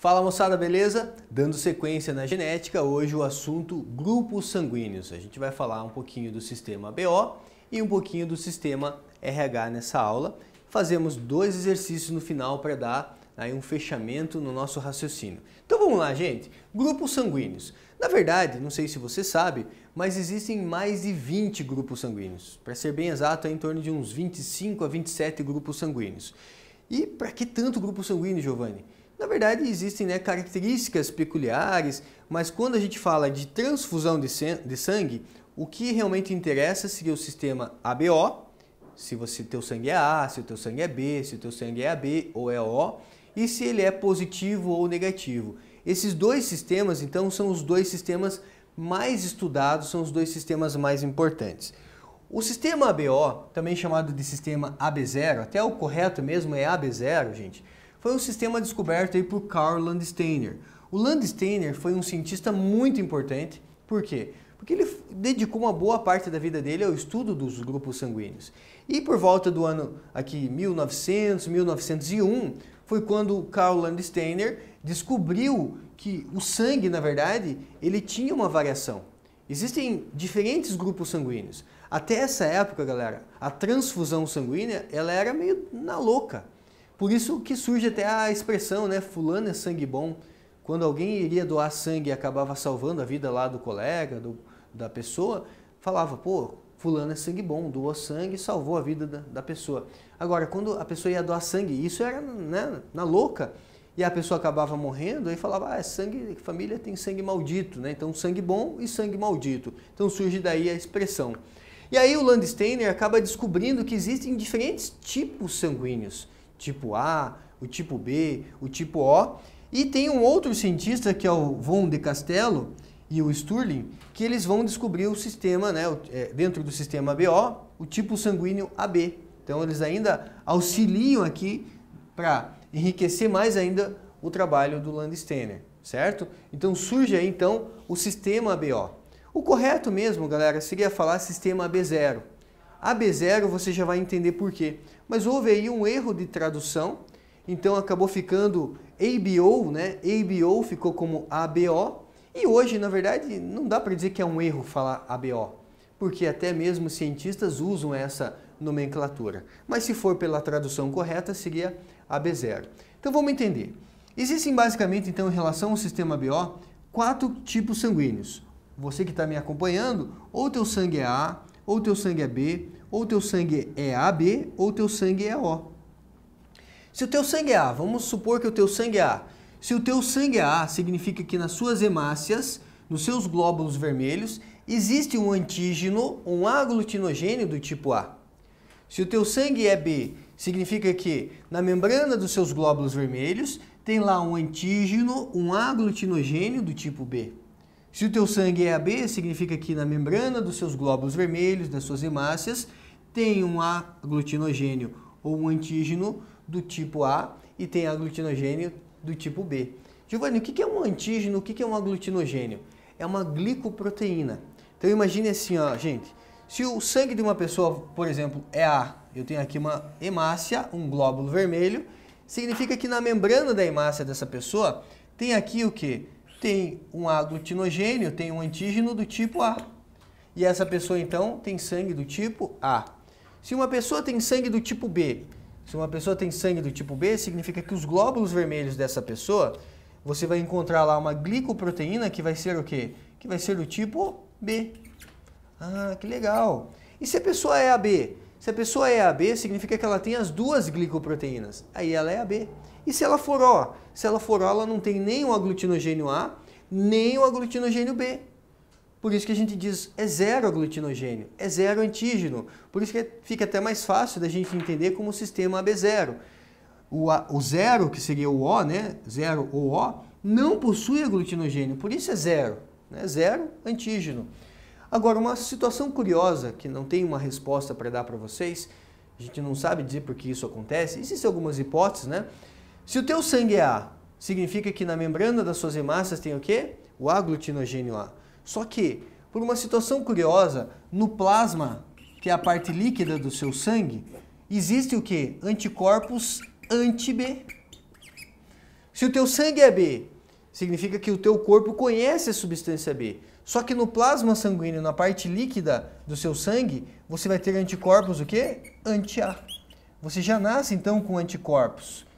Fala moçada, beleza? Dando sequência na genética, hoje o assunto grupos sanguíneos. A gente vai falar um pouquinho do sistema BO e um pouquinho do sistema RH nessa aula. Fazemos dois exercícios no final para dar aí um fechamento no nosso raciocínio. Então vamos lá, gente. Grupos sanguíneos. Na verdade, não sei se você sabe, mas existem mais de 20 grupos sanguíneos. Para ser bem exato, é em torno de uns 25 a 27 grupos sanguíneos. E para que tanto grupo sanguíneo, Giovanni? Na verdade, existem né, características peculiares, mas quando a gente fala de transfusão de sangue, o que realmente interessa seria o sistema ABO, se você teu sangue é A, se o teu sangue é B, se o teu sangue é AB ou é O, e se ele é positivo ou negativo. Esses dois sistemas, então, são os dois sistemas mais estudados, são os dois sistemas mais importantes. O sistema ABO, também chamado de sistema AB0, até o correto mesmo é AB0, gente, foi um sistema descoberto aí por Carl Landsteiner. O Landsteiner foi um cientista muito importante, por quê? Porque ele dedicou uma boa parte da vida dele ao estudo dos grupos sanguíneos. E por volta do ano aqui 1900, 1901, foi quando Carl Landsteiner descobriu que o sangue, na verdade, ele tinha uma variação. Existem diferentes grupos sanguíneos. Até essa época, galera, a transfusão sanguínea, ela era meio na louca. Por isso que surge até a expressão, né, fulano é sangue bom. Quando alguém iria doar sangue e acabava salvando a vida lá do colega, do, da pessoa, falava, pô, fulano é sangue bom, doou sangue e salvou a vida da, da, pessoa. Agora, quando a pessoa ia doar sangue, isso era né, na louca, e a pessoa acabava morrendo, aí falava, ah, é sangue, família tem sangue maldito, né? Então, sangue bom e sangue maldito. Então, surge daí a expressão. E aí o Landsteiner acaba descobrindo que existem diferentes tipos sanguíneos tipo A, o tipo B, o tipo O. E tem um outro cientista que é o Von de Castello e o Sturling, que eles vão descobrir o sistema, né, é, dentro do sistema BO, o tipo sanguíneo AB. Então eles ainda auxiliam aqui para enriquecer mais ainda o trabalho do Landsteiner, certo? Então surge aí então o sistema ABO. O correto mesmo, galera, seria falar sistema AB0. AB0 você já vai entender por quê. Mas houve aí um erro de tradução, então acabou ficando ABO, né? ABO ficou como ABO. E hoje, na verdade, não dá para dizer que é um erro falar ABO, porque até mesmo cientistas usam essa nomenclatura. Mas se for pela tradução correta, seria AB0. Então vamos entender. Existem basicamente, então, em relação ao sistema ABO, quatro tipos sanguíneos. Você que está me acompanhando, ou teu sangue é A, ou teu sangue é B, ou teu sangue é AB, ou teu sangue é O. Se o teu sangue é A, vamos supor que o teu sangue é A. Se o teu sangue é A, significa que nas suas hemácias, nos seus glóbulos vermelhos, existe um antígeno, um aglutinogênio do tipo A. Se o teu sangue é B, significa que na membrana dos seus glóbulos vermelhos tem lá um antígeno, um aglutinogênio do tipo B. Se o teu sangue é AB, significa que na membrana dos seus glóbulos vermelhos, das suas hemácias, tem um aglutinogênio ou um antígeno do tipo A e tem aglutinogênio do tipo B. Giovanni, o que é um antígeno? O que é um aglutinogênio? É uma glicoproteína. Então imagine assim, ó, gente. Se o sangue de uma pessoa, por exemplo, é A, eu tenho aqui uma hemácia, um glóbulo vermelho, significa que na membrana da hemácia dessa pessoa tem aqui o que? Tem um aglutinogênio, tem um antígeno do tipo A. E essa pessoa então tem sangue do tipo A. Se uma pessoa tem sangue do tipo B, se uma pessoa tem sangue do tipo B, significa que os glóbulos vermelhos dessa pessoa, você vai encontrar lá uma glicoproteína que vai ser o quê? Que vai ser do tipo B. Ah, que legal. E se a pessoa é AB? Se a pessoa é AB, significa que ela tem as duas glicoproteínas. Aí ela é AB. E se ela for O? Se ela for O, ela não tem nem o aglutinogênio A, nem o aglutinogênio B. Por isso que a gente diz é zero aglutinogênio, é zero antígeno. Por isso que fica até mais fácil da gente entender como o sistema AB0. O, A, o zero, que seria o O, né? Zero ou O, não possui aglutinogênio, por isso é zero. Né? Zero antígeno. Agora, uma situação curiosa que não tem uma resposta para dar para vocês, a gente não sabe dizer por que isso acontece, existem algumas hipóteses, né? Se o teu sangue é A, significa que na membrana das suas hemácias tem o quê? O aglutinogênio A. Só que, por uma situação curiosa, no plasma, que é a parte líquida do seu sangue, existe o quê? Anticorpos anti-B. Se o teu sangue é B, significa que o teu corpo conhece a substância B. Só que no plasma sanguíneo, na parte líquida do seu sangue, você vai ter anticorpos o quê? Anti-A. Você já nasce então com anticorpos.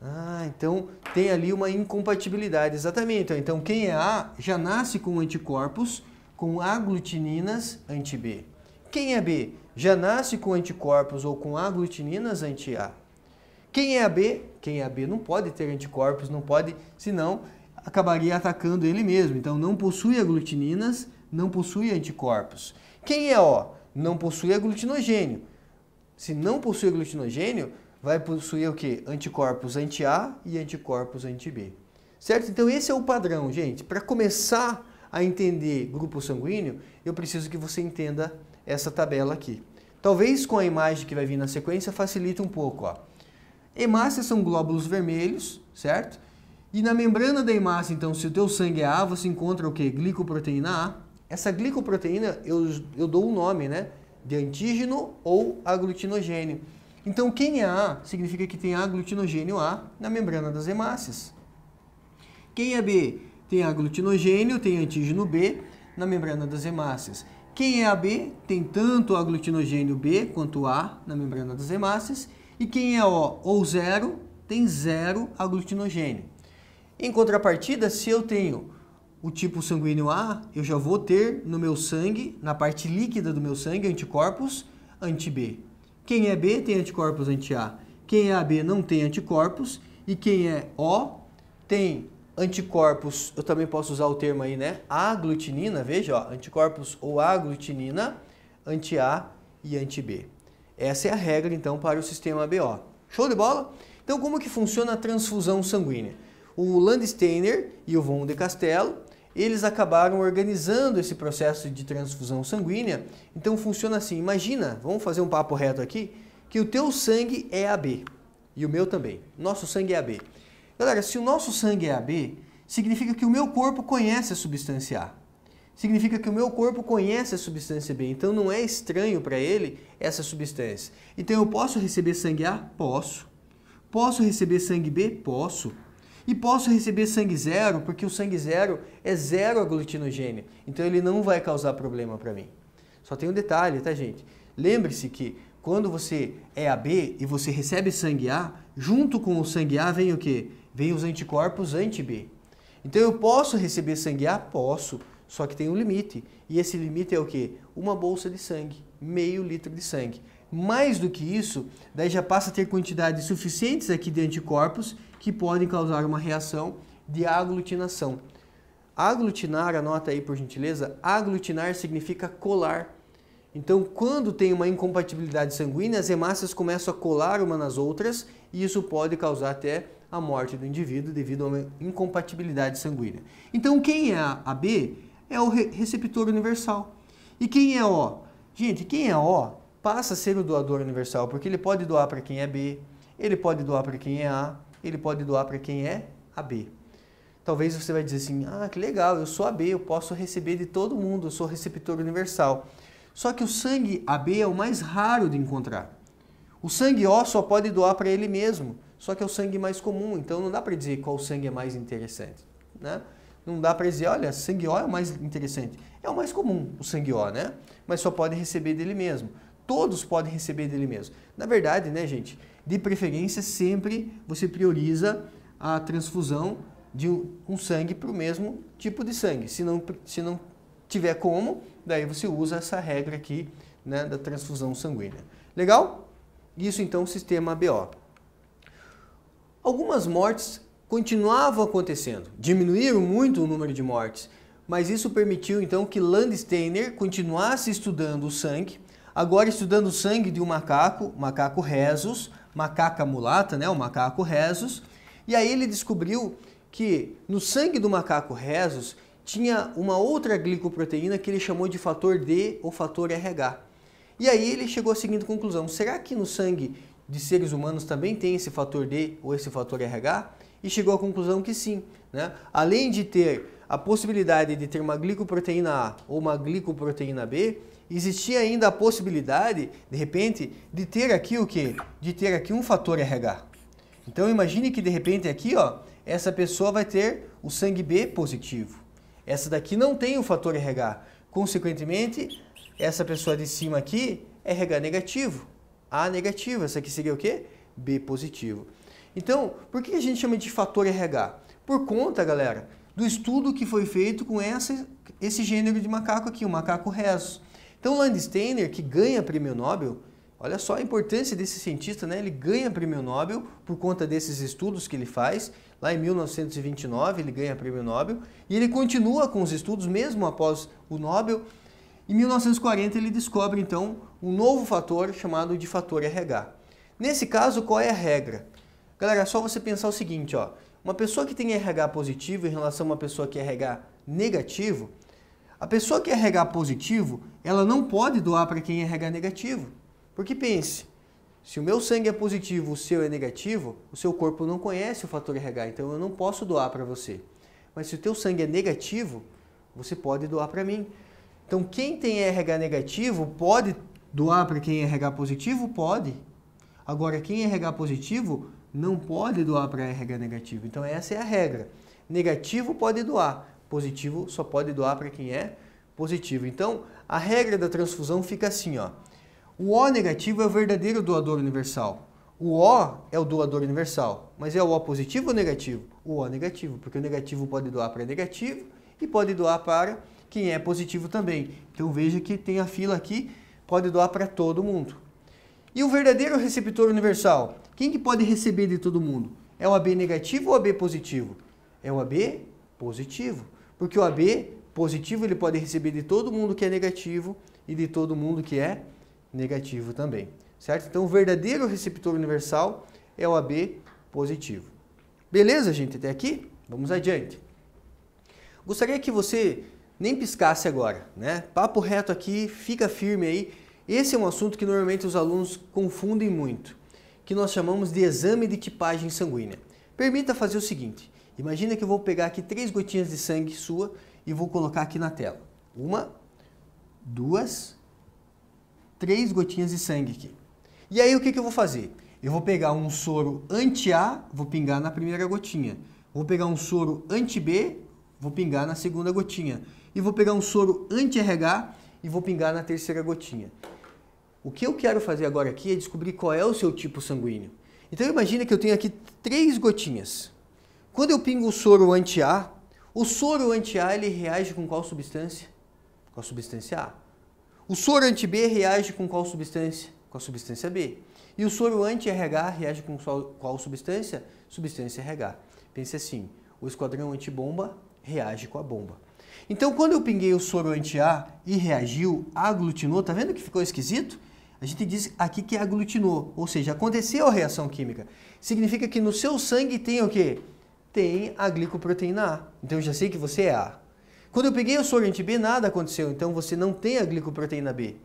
Ah, então tem ali uma incompatibilidade, exatamente. Então quem é A já nasce com anticorpos com aglutininas anti-B. Quem é B já nasce com anticorpos ou com aglutininas anti-A. Quem é a B? Quem é a B não pode ter anticorpos, não pode, senão acabaria atacando ele mesmo. Então não possui aglutininas, não possui anticorpos. Quem é O? Não possui aglutinogênio. Se não possui aglutinogênio, vai possuir o que? Anticorpos anti-A e anticorpos anti-B. Certo? Então esse é o padrão, gente. Para começar a entender grupo sanguíneo, eu preciso que você entenda essa tabela aqui. Talvez com a imagem que vai vir na sequência facilite um pouco. Ó. Hemácias são glóbulos vermelhos, certo? E na membrana da hemácia, então, se o teu sangue é A, você encontra o que? Glicoproteína A. Essa glicoproteína, eu, eu dou o um nome, né? De antígeno ou aglutinogênio. Então, quem é A significa que tem aglutinogênio A na membrana das hemácias. Quem é B tem aglutinogênio, tem antígeno B na membrana das hemácias. Quem é AB tem tanto aglutinogênio B quanto A na membrana das hemácias. E quem é O ou zero tem zero aglutinogênio. Em contrapartida, se eu tenho o tipo sanguíneo A, eu já vou ter no meu sangue, na parte líquida do meu sangue, anticorpos anti-B. Quem é B tem anticorpos anti-A. Quem é AB não tem anticorpos. E quem é O tem anticorpos, eu também posso usar o termo aí, né? Aglutinina, veja, ó, anticorpos ou aglutinina, anti-A e anti-B. Essa é a regra, então, para o sistema BO. Show de bola? Então, como que funciona a transfusão sanguínea? O Landsteiner e o Von de Castello, eles acabaram organizando esse processo de transfusão sanguínea. Então, funciona assim. Imagina, vamos fazer um papo reto aqui, que o teu sangue é AB e o meu também. Nosso sangue é AB. Galera, se o nosso sangue é AB, significa que o meu corpo conhece a substância A. Significa que o meu corpo conhece a substância B, então não é estranho para ele essa substância. Então eu posso receber sangue A? Posso. Posso receber sangue B? Posso. E posso receber sangue zero, porque o sangue zero é zero aglutinogênio. Então ele não vai causar problema para mim. Só tem um detalhe, tá, gente? Lembre-se que quando você é AB e você recebe sangue A, junto com o sangue A vem o quê? vem os anticorpos anti-B. Então eu posso receber sangue A? Posso, só que tem um limite. E esse limite é o quê? Uma bolsa de sangue, meio litro de sangue. Mais do que isso, daí já passa a ter quantidades suficientes aqui de anticorpos que podem causar uma reação de aglutinação. Aglutinar, anota aí por gentileza, aglutinar significa colar. Então, quando tem uma incompatibilidade sanguínea, as hemácias começam a colar uma nas outras e isso pode causar até a morte do indivíduo devido a uma incompatibilidade sanguínea. Então, quem é a B é o receptor universal. E quem é O? Gente, quem é O passa a ser o doador universal, porque ele pode doar para quem é B, ele pode doar para quem é A, ele pode doar para quem é AB. Talvez você vai dizer assim, ah, que legal, eu sou AB, eu posso receber de todo mundo, eu sou receptor universal. Só que o sangue AB é o mais raro de encontrar. O sangue O só pode doar para ele mesmo só que é o sangue mais comum, então não dá para dizer qual sangue é mais interessante, né? Não dá para dizer, olha, sangue O é o mais interessante. É o mais comum, o sangue O, né? Mas só pode receber dele mesmo. Todos podem receber dele mesmo. Na verdade, né, gente, de preferência sempre você prioriza a transfusão de um sangue para o mesmo tipo de sangue. Se não, se não tiver como, daí você usa essa regra aqui né, da transfusão sanguínea. Legal? Isso então, sistema BO. Algumas mortes continuavam acontecendo, diminuíram muito o número de mortes, mas isso permitiu então que Landsteiner continuasse estudando o sangue, agora estudando o sangue de um macaco, macaco rhesus, macaca mulata, né, o macaco rhesus, e aí ele descobriu que no sangue do macaco rhesus tinha uma outra glicoproteína que ele chamou de fator D ou fator RH. E aí ele chegou à seguinte conclusão: será que no sangue de seres humanos também tem esse fator D ou esse fator RH? E chegou à conclusão que sim. Né? Além de ter a possibilidade de ter uma glicoproteína A ou uma glicoproteína B, existia ainda a possibilidade, de repente, de ter aqui o quê? De ter aqui um fator RH. Então imagine que de repente aqui, ó, essa pessoa vai ter o sangue B positivo. Essa daqui não tem o fator RH. Consequentemente, essa pessoa de cima aqui é RH negativo. A negativo. Essa aqui seria o quê? B positivo. Então, por que a gente chama de fator RH? Por conta, galera, do estudo que foi feito com essa, esse gênero de macaco aqui, o macaco reso. Então, Landsteiner, que ganha prêmio Nobel, Olha só a importância desse cientista, né? Ele ganha prêmio Nobel por conta desses estudos que ele faz. Lá em 1929 ele ganha prêmio Nobel e ele continua com os estudos mesmo após o Nobel. Em 1940 ele descobre então um novo fator chamado de fator RH. Nesse caso, qual é a regra? Galera, é só você pensar o seguinte, ó. Uma pessoa que tem RH positivo em relação a uma pessoa que é RH negativo, a pessoa que é RH positivo, ela não pode doar para quem é RH negativo. Porque pense, se o meu sangue é positivo, o seu é negativo, o seu corpo não conhece o fator RH, então eu não posso doar para você. Mas se o teu sangue é negativo, você pode doar para mim. Então quem tem RH negativo pode doar para quem é RH positivo? Pode. Agora quem é RH positivo não pode doar para RH negativo. Então essa é a regra. Negativo pode doar, positivo só pode doar para quem é positivo. Então a regra da transfusão fica assim, ó. O O negativo é o verdadeiro doador universal. O O é o doador universal, mas é o O positivo ou negativo? O O negativo, porque o negativo pode doar para negativo e pode doar para quem é positivo também. Então veja que tem a fila aqui, pode doar para todo mundo. E o verdadeiro receptor universal? Quem que pode receber de todo mundo? É o AB negativo ou AB positivo? É o AB positivo, porque o AB positivo ele pode receber de todo mundo que é negativo e de todo mundo que é negativo também, certo? Então, o verdadeiro receptor universal é o AB positivo. Beleza, gente, até aqui? Vamos adiante. Gostaria que você nem piscasse agora, né? Papo reto aqui, fica firme aí. Esse é um assunto que normalmente os alunos confundem muito, que nós chamamos de exame de tipagem sanguínea. Permita fazer o seguinte, imagina que eu vou pegar aqui três gotinhas de sangue sua e vou colocar aqui na tela. Uma, duas três gotinhas de sangue aqui. E aí o que, que eu vou fazer? Eu vou pegar um soro anti-A, vou pingar na primeira gotinha. Vou pegar um soro anti-B, vou pingar na segunda gotinha. E vou pegar um soro anti-RH e vou pingar na terceira gotinha. O que eu quero fazer agora aqui é descobrir qual é o seu tipo sanguíneo. Então imagina que eu tenho aqui três gotinhas. Quando eu pingo o soro anti-A, o soro anti-A ele reage com qual substância? Com a substância A. O soro anti-B reage com qual substância? Com a substância B. E o soro anti-RH reage com qual substância? Substância RH. Pense assim, o esquadrão antibomba reage com a bomba. Então, quando eu pinguei o soro anti-A e reagiu, aglutinou, tá vendo que ficou esquisito? A gente diz aqui que aglutinou, ou seja, aconteceu a reação química. Significa que no seu sangue tem o quê? Tem a glicoproteína A. Então, eu já sei que você é A. Quando eu peguei o soro anti-B, nada aconteceu, então você não tem a glicoproteína B.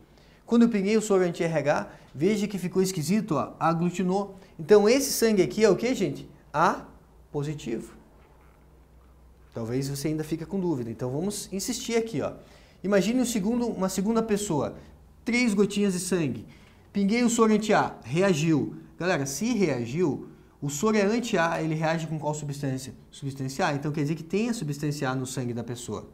Quando eu peguei o soro anti-RH, veja que ficou esquisito, ó, aglutinou. Então esse sangue aqui é o que, gente? A positivo. Talvez você ainda fique com dúvida, então vamos insistir aqui. Ó. Imagine um segundo, uma segunda pessoa, três gotinhas de sangue. Pinguei o soro anti-A, reagiu. Galera, se reagiu, o soro é anti-A, ele reage com qual substância? Substância A. Então quer dizer que tem a substância A no sangue da pessoa.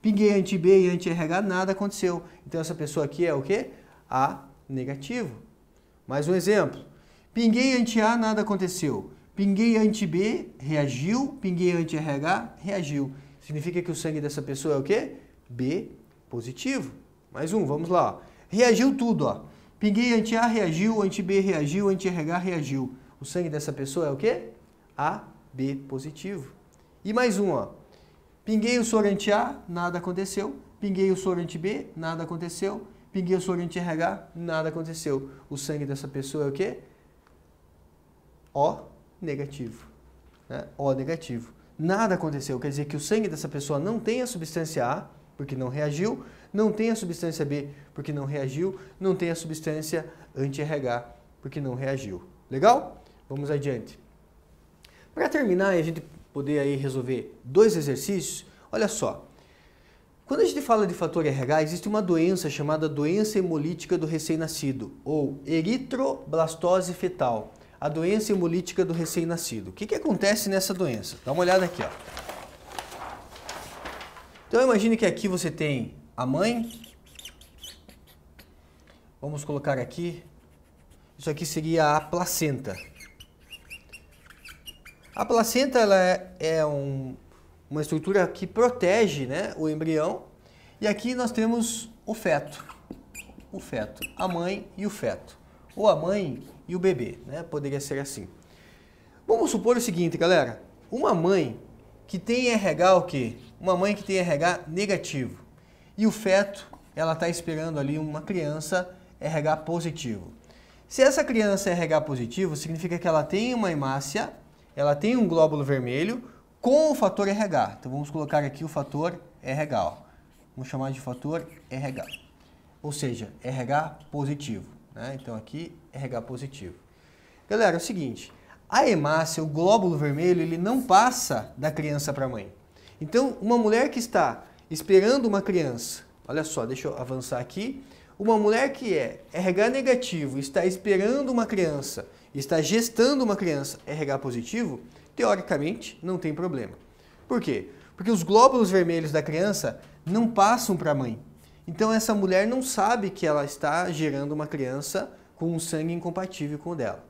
Pinguei anti-B e anti-RH, nada aconteceu. Então essa pessoa aqui é o quê? A negativo. Mais um exemplo. Pinguei anti-A, nada aconteceu. Pinguei anti-B, reagiu. Pinguei anti-RH, reagiu. Significa que o sangue dessa pessoa é o quê? B positivo. Mais um, vamos lá. Reagiu tudo, ó. Pinguei anti-A, reagiu. Anti-B, reagiu. Anti-RH, reagiu. O sangue dessa pessoa é o quê? AB positivo. E mais um, ó. Pinguei o soro anti-A, nada aconteceu. Pinguei o soro anti-B, nada aconteceu. Pinguei o soro anti-RH, nada aconteceu. O sangue dessa pessoa é o quê? O negativo. Né? O negativo. Nada aconteceu. Quer dizer que o sangue dessa pessoa não tem a substância A, porque não reagiu, não tem a substância B, porque não reagiu, não tem a substância anti-RH, porque não reagiu. Legal? Vamos adiante. Para terminar e a gente poder aí resolver dois exercícios, olha só. Quando a gente fala de fator RH, existe uma doença chamada doença hemolítica do recém-nascido, ou eritroblastose fetal. a doença hemolítica do recém-nascido. O que, que acontece nessa doença? Dá uma olhada aqui. Ó. Então imagine que aqui você tem a mãe. Vamos colocar aqui. Isso aqui seria a placenta. A placenta ela é, é um, uma estrutura que protege né, o embrião. E aqui nós temos o feto. O feto. A mãe e o feto. Ou a mãe e o bebê, né? Poderia ser assim. Vamos supor o seguinte, galera. Uma mãe que tem RH o quê? Uma mãe que tem RH negativo. E o feto, ela está esperando ali uma criança RH positivo. Se essa criança é RH positivo, significa que ela tem uma hemácia, ela tem um glóbulo vermelho com o fator RH. Então vamos colocar aqui o fator RH. Ó. Vamos chamar de fator RH. Ou seja, RH positivo. Né? Então aqui RH positivo. Galera, é o seguinte, a hemácia, o glóbulo vermelho, ele não passa da criança para a mãe. Então, uma mulher que está esperando uma criança, olha só, deixa eu avançar aqui, uma mulher que é RH negativo, está esperando uma criança, está gestando uma criança RH positivo, teoricamente não tem problema. Por quê? Porque os glóbulos vermelhos da criança não passam para a mãe. Então essa mulher não sabe que ela está gerando uma criança com um sangue incompatível com o dela.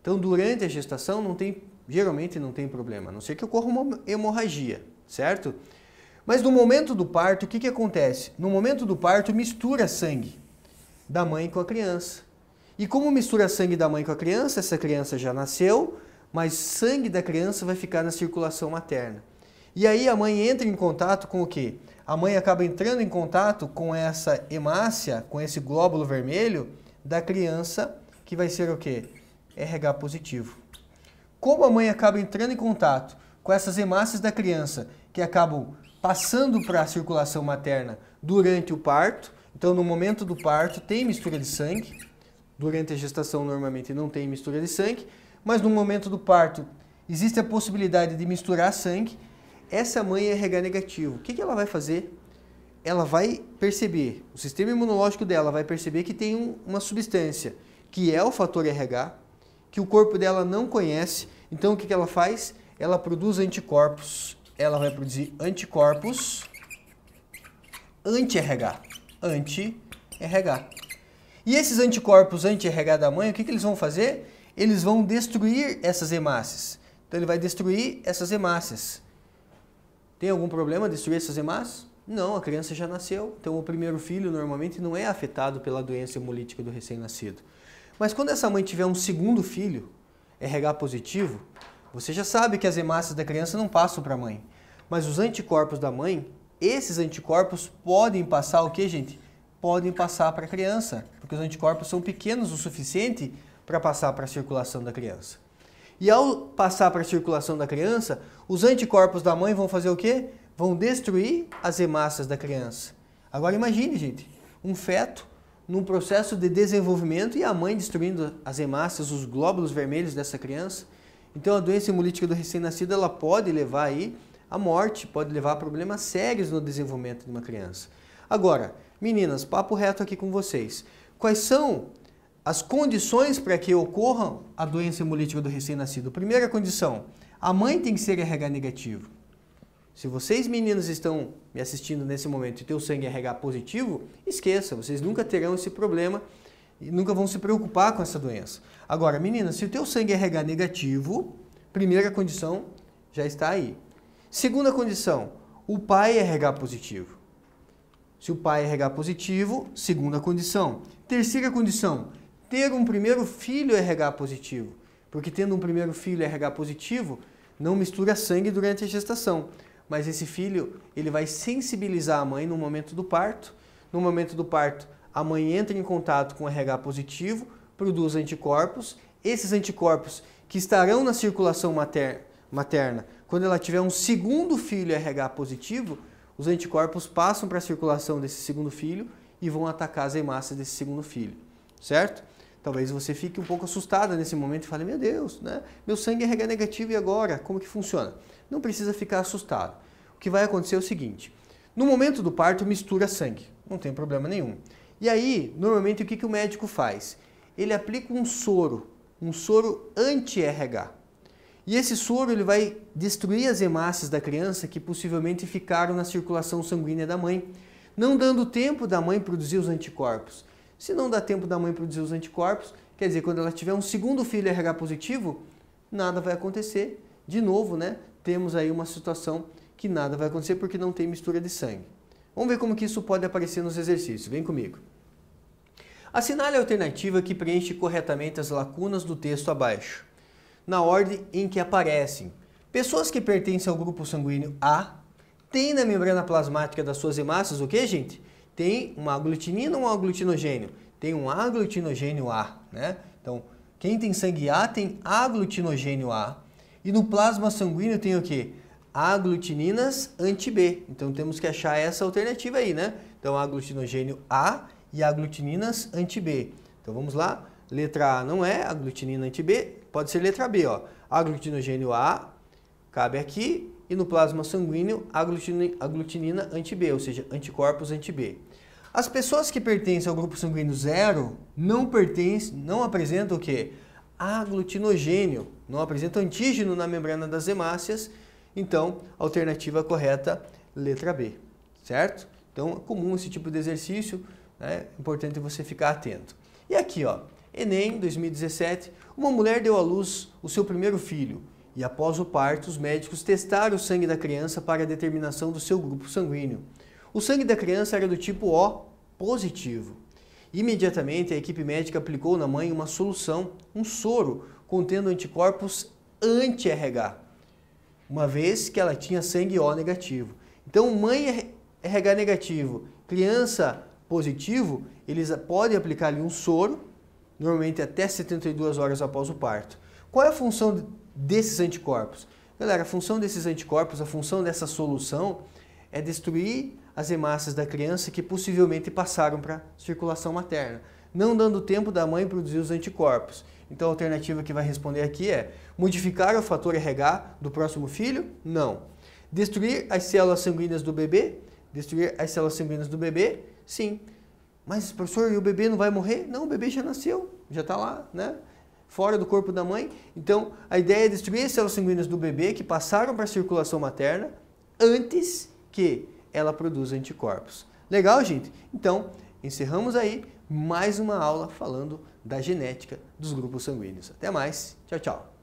Então durante a gestação não tem, geralmente não tem problema, a não ser que ocorra uma hemorragia, certo? Mas no momento do parto, o que, que acontece? No momento do parto mistura sangue da mãe com a criança. E como mistura sangue da mãe com a criança, essa criança já nasceu, mas sangue da criança vai ficar na circulação materna. E aí a mãe entra em contato com o quê? A mãe acaba entrando em contato com essa hemácia, com esse glóbulo vermelho da criança, que vai ser o quê? RH positivo. Como a mãe acaba entrando em contato com essas hemácias da criança, que acabam passando para a circulação materna durante o parto, então no momento do parto tem mistura de sangue, Durante a gestação, normalmente não tem mistura de sangue, mas no momento do parto existe a possibilidade de misturar sangue. Essa mãe é RH negativo. O que, ela vai fazer? Ela vai perceber, o sistema imunológico dela vai perceber que tem um, uma substância que é o fator RH, que o corpo dela não conhece. Então o que ela faz? Ela produz anticorpos. Ela vai produzir anticorpos anti-RH. Anti-RH. E esses anticorpos anti-RH da mãe, o que, que eles vão fazer? Eles vão destruir essas hemácias. Então ele vai destruir essas hemácias. Tem algum problema destruir essas hemácias? Não, a criança já nasceu. Então o primeiro filho normalmente não é afetado pela doença hemolítica do recém-nascido. Mas quando essa mãe tiver um segundo filho, RH positivo, você já sabe que as hemácias da criança não passam para a mãe. Mas os anticorpos da mãe, esses anticorpos podem passar o que, gente? podem passar para a criança, porque os anticorpos são pequenos o suficiente para passar para a circulação da criança. E ao passar para a circulação da criança, os anticorpos da mãe vão fazer o quê? Vão destruir as hemácias da criança. Agora imagine, gente, um feto num processo de desenvolvimento e a mãe destruindo as hemácias, os glóbulos vermelhos dessa criança. Então a doença hemolítica do recém-nascido ela pode levar aí à morte, pode levar a problemas sérios no desenvolvimento de uma criança. Agora, Meninas, papo reto aqui com vocês. Quais são as condições para que ocorra a doença hemolítica do recém-nascido? Primeira condição, a mãe tem que ser RH negativo. Se vocês meninas estão me assistindo nesse momento e teu sangue RH positivo, esqueça, vocês nunca terão esse problema e nunca vão se preocupar com essa doença. Agora, meninas, se o teu sangue é RH negativo, primeira condição já está aí. Segunda condição, o pai é RH positivo. Se o pai é RH positivo, segunda condição. Terceira condição, ter um primeiro filho é RH positivo. Porque tendo um primeiro filho é RH positivo, não mistura sangue durante a gestação. Mas esse filho, ele vai sensibilizar a mãe no momento do parto. No momento do parto, a mãe entra em contato com RH positivo, produz anticorpos. Esses anticorpos que estarão na circulação materna, quando ela tiver um segundo filho RH positivo, os anticorpos passam para a circulação desse segundo filho e vão atacar as hemácias desse segundo filho, certo? Talvez você fique um pouco assustada nesse momento e fale, meu Deus, né? meu sangue é RH negativo e agora? Como que funciona? Não precisa ficar assustado. O que vai acontecer é o seguinte, no momento do parto mistura sangue, não tem problema nenhum. E aí, normalmente o que, que o médico faz? Ele aplica um soro um soro anti-RH. E esse soro ele vai destruir as hemácias da criança que possivelmente ficaram na circulação sanguínea da mãe, não dando tempo da mãe produzir os anticorpos. Se não dá tempo da mãe produzir os anticorpos, quer dizer, quando ela tiver um segundo filho RH positivo, nada vai acontecer. De novo, né? Temos aí uma situação que nada vai acontecer porque não tem mistura de sangue. Vamos ver como que isso pode aparecer nos exercícios. Vem comigo. Assinale a alternativa que preenche corretamente as lacunas do texto abaixo, na ordem em que aparecem. Pessoas que pertencem ao grupo sanguíneo A têm na membrana plasmática das suas hemácias o que, gente? Tem uma aglutinina ou um aglutinogênio? Tem um aglutinogênio A, né? Então, quem tem sangue A tem aglutinogênio A. E no plasma sanguíneo tem o que? Aglutininas anti-B. Então temos que achar essa alternativa aí, né? Então aglutinogênio A e aglutininas anti-B. Então vamos lá. Letra A não é aglutinina anti-B, pode ser letra B, ó. Aglutinogênio A cabe aqui e no plasma sanguíneo aglutinina anti-B, ou seja, anticorpos anti-B. As pessoas que pertencem ao grupo sanguíneo zero não pertencem, não apresentam o quê? Aglutinogênio, não apresentam antígeno na membrana das hemácias, então alternativa correta, letra B, certo? Então é comum esse tipo de exercício, né? importante você ficar atento. E aqui, ó, Enem 2017, uma mulher deu à luz o seu primeiro filho e após o parto, os médicos testaram o sangue da criança para a determinação do seu grupo sanguíneo. O sangue da criança era do tipo O positivo. Imediatamente, a equipe médica aplicou na mãe uma solução, um soro, contendo anticorpos anti-RH, uma vez que ela tinha sangue O negativo. Então, mãe RH negativo, criança positivo, eles podem aplicar ali um soro, normalmente até 72 horas após o parto. Qual é a função desses anticorpos? Galera, a função desses anticorpos, a função dessa solução é destruir as hemácias da criança que possivelmente passaram para circulação materna, não dando tempo da mãe produzir os anticorpos. Então a alternativa que vai responder aqui é modificar o fator RH do próximo filho? Não. Destruir as células sanguíneas do bebê? Destruir as células sanguíneas do bebê? Sim. Mas, professor, e o bebê não vai morrer? Não, o bebê já nasceu, já está lá, né? Fora do corpo da mãe. Então, a ideia é destruir as células sanguíneas do bebê que passaram para a circulação materna antes que ela produz anticorpos. Legal, gente? Então, encerramos aí mais uma aula falando da genética dos grupos sanguíneos. Até mais. Tchau, tchau.